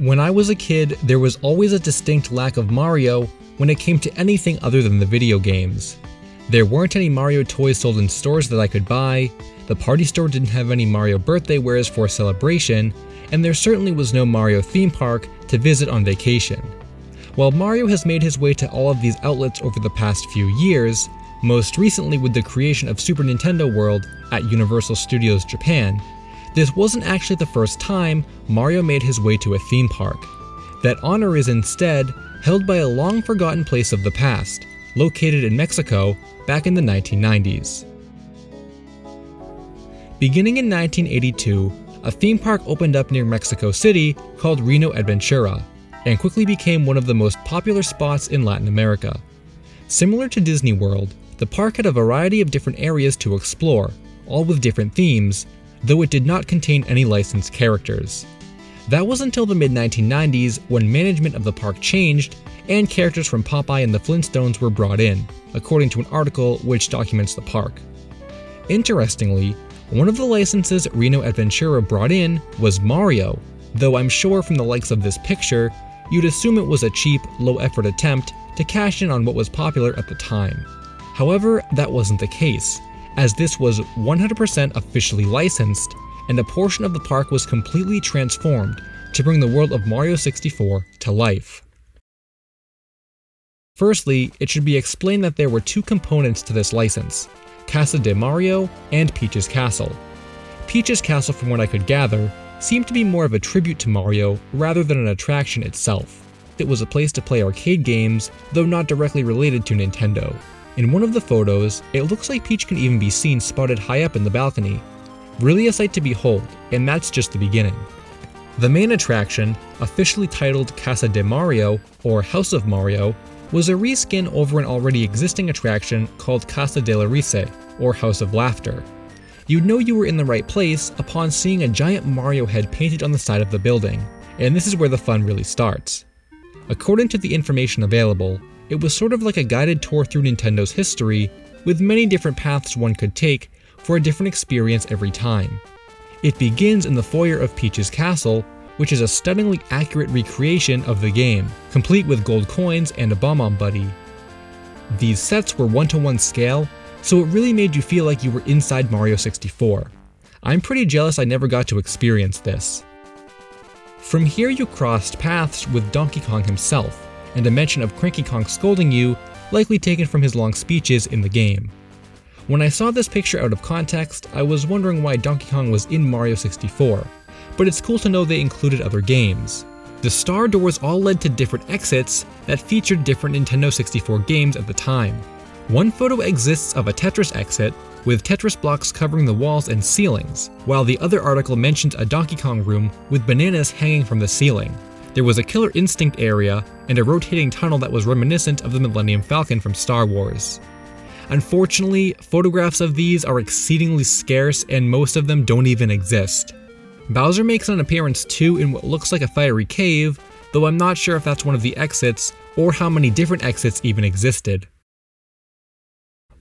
When I was a kid, there was always a distinct lack of Mario when it came to anything other than the video games. There weren't any Mario toys sold in stores that I could buy, the party store didn't have any Mario birthday wares for celebration, and there certainly was no Mario theme park to visit on vacation. While Mario has made his way to all of these outlets over the past few years, most recently with the creation of Super Nintendo World at Universal Studios Japan, this wasn't actually the first time Mario made his way to a theme park. That honor is instead held by a long forgotten place of the past, located in Mexico back in the 1990s. Beginning in 1982, a theme park opened up near Mexico City called Reino Aventura, and quickly became one of the most popular spots in Latin America. Similar to Disney World, the park had a variety of different areas to explore, all with different themes, though it did not contain any licensed characters. That was until the mid 1990s when management of the park changed and characters from Popeye and the Flintstones were brought in, according to an article which documents the park. Interestingly, one of the licenses Reino Aventura brought in was Mario, though I'm sure from the likes of this picture, you'd assume it was a cheap, low effort attempt to cash in on what was popular at the time. However, that wasn't the case, as this was 100% officially licensed, and a portion of the park was completely transformed to bring the world of Mario 64 to life. Firstly, it should be explained that there were two components to this license, Casa de Mario and Peach's Castle. Peach's Castle, from what I could gather, seemed to be more of a tribute to Mario rather than an attraction itself. It was a place to play arcade games, though not directly related to Nintendo. In one of the photos, it looks like Peach can even be seen spotted high up in the balcony. Really a sight to behold, and that's just the beginning. The main attraction, officially titled Casa de Mario, or House of Mario, was a reskin over an already existing attraction called Casa de la Risa, or House of Laughter. You'd know you were in the right place upon seeing a giant Mario head painted on the side of the building, and this is where the fun really starts. According to the information available, it was sort of like a guided tour through Nintendo's history, with many different paths one could take for a different experience every time. It begins in the foyer of Peach's castle, which is a stunningly accurate recreation of the game, complete with gold coins and a Bob-omb Buddy. These sets were one-to-one -one scale, so it really made you feel like you were inside Mario 64. I'm pretty jealous I never got to experience this. From here you crossed paths with Donkey Kong himself, and a mention of Cranky Kong scolding you, likely taken from his long speeches in the game. When I saw this picture out of context, I was wondering why Donkey Kong was in Mario 64, but it's cool to know they included other games. The star doors all led to different exits that featured different Nintendo 64 games at the time. One photo exists of a Tetris exit, with Tetris blocks covering the walls and ceilings, while the other article mentioned a Donkey Kong room with bananas hanging from the ceiling. There was a Killer Instinct area and a rotating tunnel that was reminiscent of the Millennium Falcon from Star Wars. Unfortunately, photographs of these are exceedingly scarce and most of them don't even exist. Bowser makes an appearance too in what looks like a fiery cave, though I'm not sure if that's one of the exits or how many different exits even existed.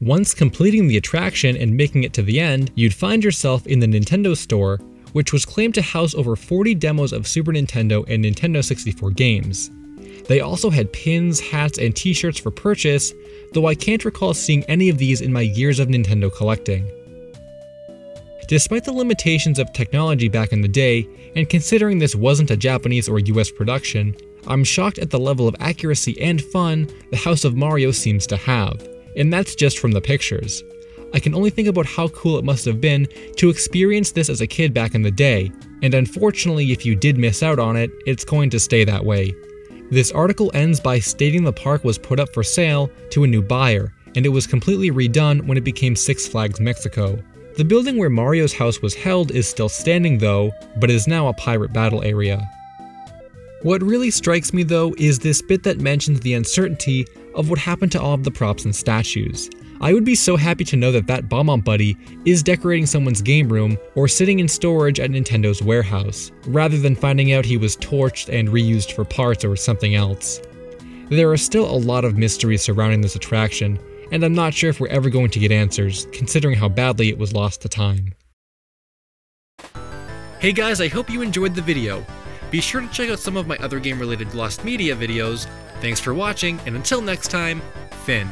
Once completing the attraction and making it to the end, you'd find yourself in the Nintendo store which was claimed to house over 40 demos of Super Nintendo and Nintendo 64 games. They also had pins, hats, and t-shirts for purchase, though I can't recall seeing any of these in my years of Nintendo collecting. Despite the limitations of technology back in the day, and considering this wasn't a Japanese or US production, I'm shocked at the level of accuracy and fun the House of Mario seems to have, and that's just from the pictures. I can only think about how cool it must have been to experience this as a kid back in the day, and unfortunately if you did miss out on it, it's going to stay that way. This article ends by stating the park was put up for sale to a new buyer, and it was completely redone when it became Six Flags Mexico. The building where Mario's house was held is still standing though, but is now a pirate battle area. What really strikes me though is this bit that mentions the uncertainty of what happened to all of the props and statues. I would be so happy to know that that Bob-omb Buddy is decorating someone's game room or sitting in storage at Nintendo's warehouse, rather than finding out he was torched and reused for parts or something else. There are still a lot of mysteries surrounding this attraction, and I'm not sure if we're ever going to get answers, considering how badly it was lost to time. Hey guys, I hope you enjoyed the video. Be sure to check out some of my other game related Lost Media videos. Thanks for watching, and until next time, Finn.